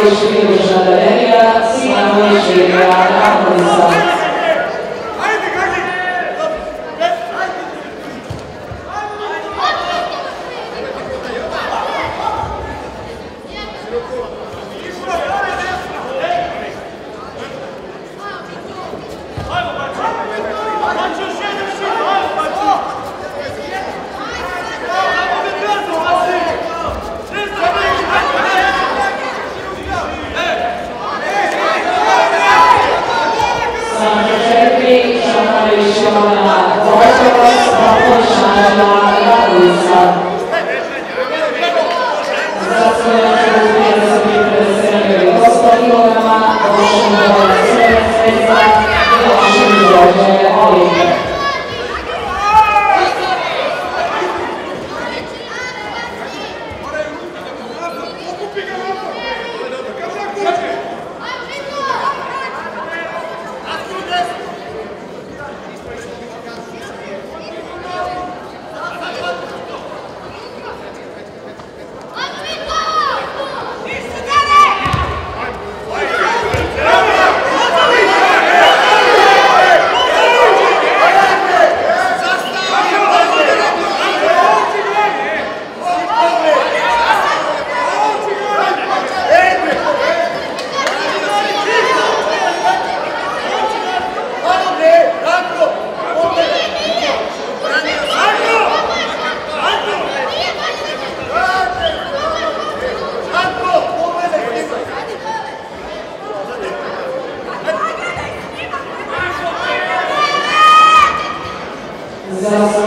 Vai, bicho,